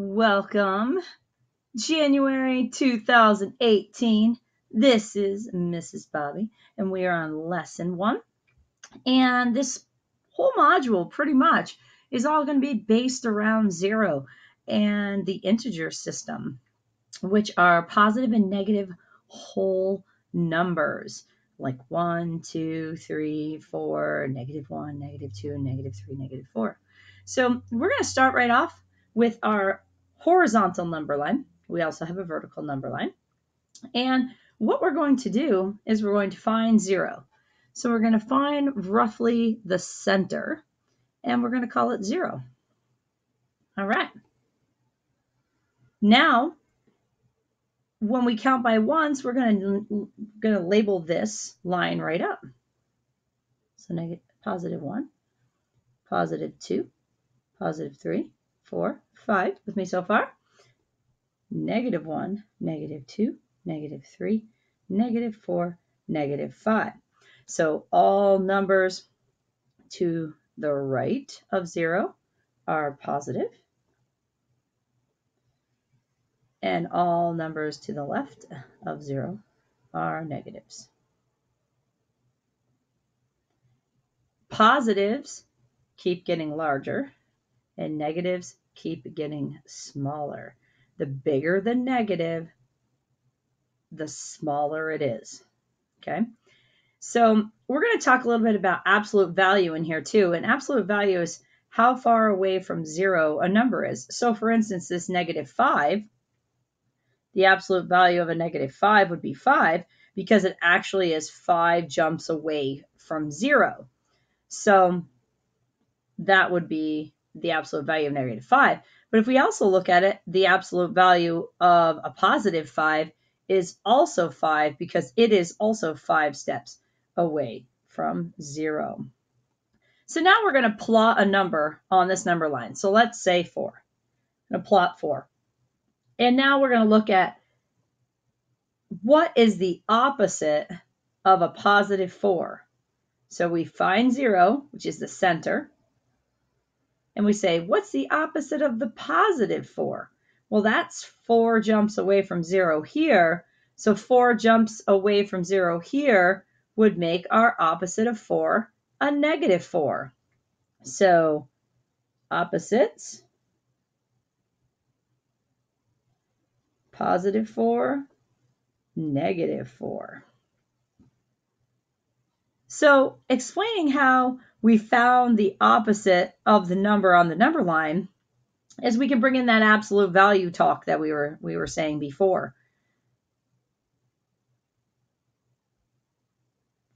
Welcome. January 2018. This is Mrs. Bobbie, and we are on lesson one. And this whole module, pretty much, is all going to be based around zero and the integer system, which are positive and negative whole numbers like 1, 2, 3, 4, negative 1, negative 2, negative 3, negative 4. So we're going to start right off with our horizontal number line. We also have a vertical number line. And what we're going to do is we're going to find 0. So we're going to find roughly the center, and we're going to call it 0. All right. Now, when we count by ones, we're going to, going to label this line right up. So negative, positive 1, positive 2, positive 3, 4, 5 with me so far. Negative 1, negative 2, negative 3, negative 4, negative 5. So all numbers to the right of 0 are positive and all numbers to the left of 0 are negatives. Positives keep getting larger and negatives keep getting smaller. The bigger the negative, the smaller it is. Okay. So we're going to talk a little bit about absolute value in here too. And absolute value is how far away from zero a number is. So for instance, this negative five the absolute value of a negative 5 would be 5 because it actually is 5 jumps away from 0. So that would be the absolute value of negative 5. But if we also look at it, the absolute value of a positive 5 is also 5 because it is also 5 steps away from 0. So now we're going to plot a number on this number line. So let's say 4. I'm going to plot 4. And now we're going to look at what is the opposite of a positive 4. So we find 0, which is the center, and we say, what's the opposite of the positive 4? Well, that's 4 jumps away from 0 here. So 4 jumps away from 0 here would make our opposite of 4 a negative 4. So opposites positive 4, negative 4. So explaining how we found the opposite of the number on the number line is we can bring in that absolute value talk that we were we were saying before.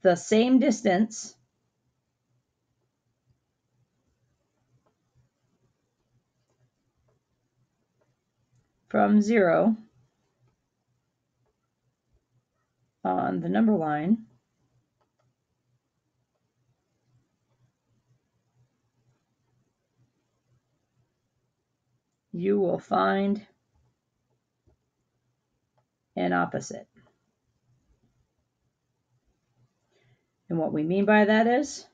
The same distance from 0 on the number line. You will find an opposite. And what we mean by that is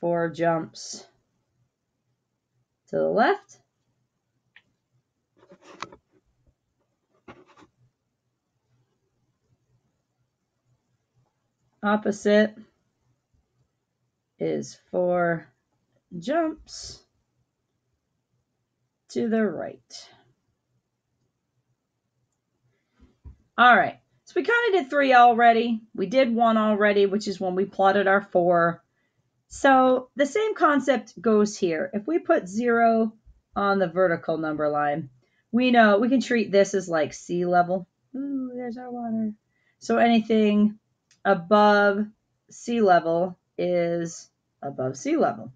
four jumps to the left opposite is four jumps to the right. All right, so we kind of did three already. We did one already, which is when we plotted our four. So the same concept goes here. If we put zero on the vertical number line, we know we can treat this as like sea level. Ooh, there's our water. So anything above sea level is above sea level.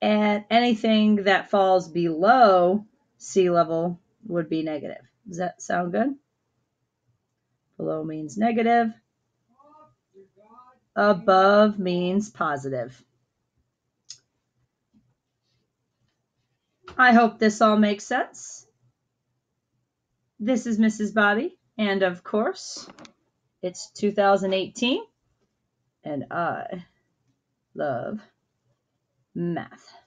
And anything that falls below sea level would be negative. Does that sound good? Below means negative. Above means positive. I hope this all makes sense. This is Mrs. Bobbie, and of course, it's 2018, and I love math.